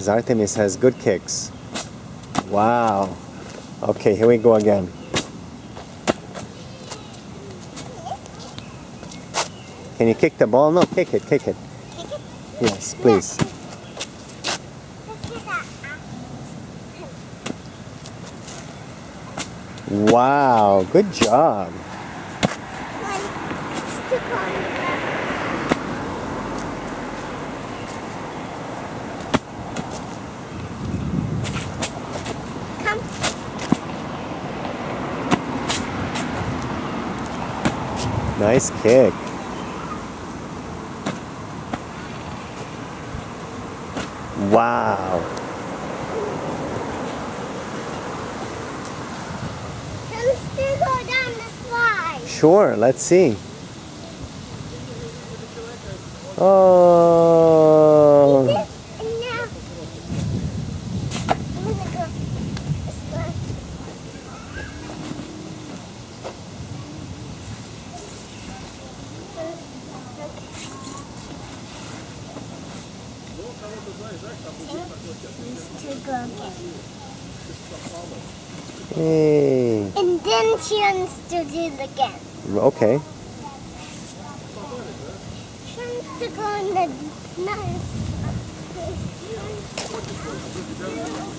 Zartemis has good kicks. Wow. Okay, here we go again. Can you kick the ball? No, kick it, kick it. Kick it? Yes, please. Wow, good job. Nice kick. Wow. Can we still go down the slide. Sure, let's see. Oh, And now, I'm gonna go this way. Needs to go again. Hey. And then she wants to do it again. Okay. She wants to go in the knife. Uh,